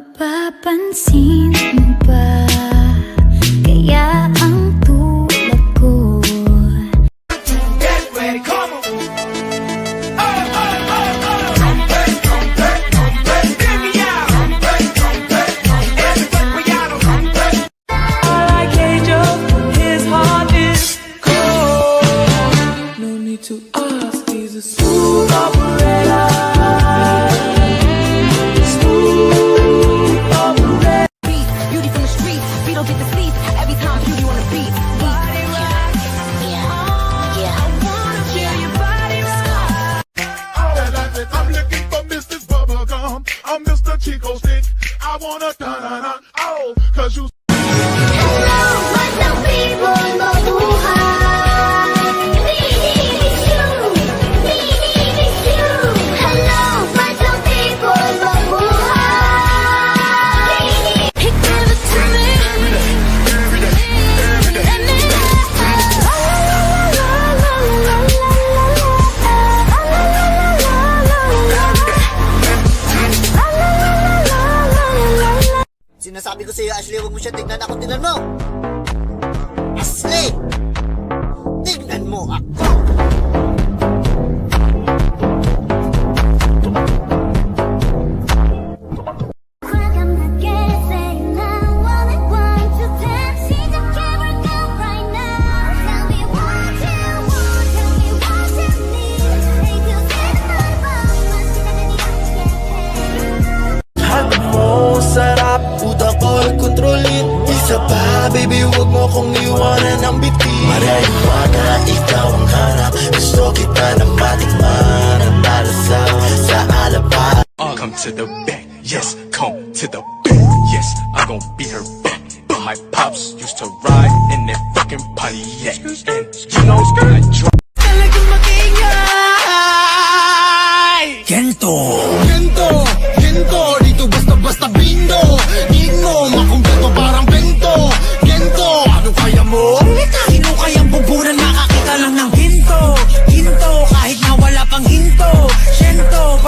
Napapansin mo ba? Kaya ang tulad ko Get ready, come on! To ask, he's a school of wanna, da-da-da, oh, cause you Sinasabi ko sa iyo, Ashley, huwag mo siya tignan ako. Tignan mo! Ashley! Tignan mo ako! Isa pa, baby, wag mo kong iwanan ng biti Marayuana, ikaw ang hanap Gusto kita na matikman Ang malasaw sa alaba Come to the back, yes, come to the back, yes, I'm gon' be her back. And my pops used to ride in that fucking Pontiac, and you know I drive. Talagang mag-ingay! Gento!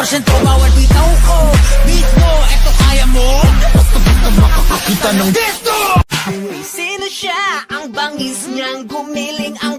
Bawal bitaw ko Mismo, eto kaya mo? Basta-basta makakakita ng gento! Sino siya? Ang bangis niyang gumiling Ang